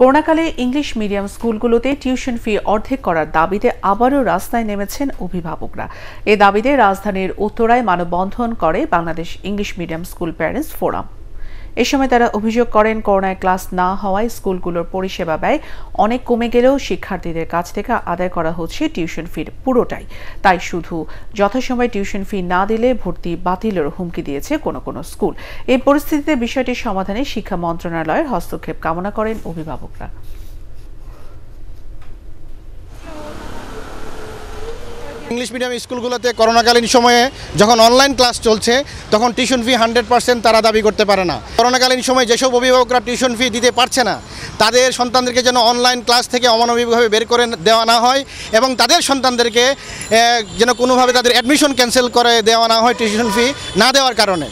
করোনাকালে English medium স্কুলগুলোতে tuition fee অর্ধেক করার দাবিতে আবারও রাস্তায় নেমেছেন অভিভাবকরা। এ দাবিতে রাজধানীর উত্তরায় মানববন্ধন করে Bangladesh English medium school parents forum. এ সময় তারা অভিযোগ করেন করোনায় ক্লাস না হওয়ায় স্কুলগুলোর পরিষেবা ব্যয় অনেক কমে গেলেও শিক্ষার্থীদের কাছ থেকে আদায় করা হচ্ছে টিউশন ফির পুরোটাই। তাই শুধু যথাসময়ে টিউশন ফি না দিলে ভর্তি বাতিলের হুমকি দিয়েছে কোনো কোনো স্কুল। এই পরিস্থিতিতে বিষয়টি সমাধানে শিক্ষা মন্ত্রণালয়ের হস্তক্ষেপ কামনা করেন অভিভাবকরা। ইংলিশ মিডিয়াম স্কুলগুলোতে করোনাকালীন সময়ে যখন অনলাইন ক্লাস চলছে, তখন টিউশন ফি হান্ড্রেড পার্সেন্ট তারা দাবি করতে পারে না। করোনাকালীন সময়ে যেসব অভিভাবকরা টিউশন ফি দিতে পারছে না, তাদের সন্তানদেরকে যেন অনলাইন ক্লাস থেকে অমানবিকভাবে বের করে দেওয়া না হয় এবং তাদের সন্তানদেরকে যেন কোনোভাবে তাদের অ্যাডমিশন ক্যান্সেল করে দেওয়া না হয় টিউশন ফি না দেওয়ার কারণে।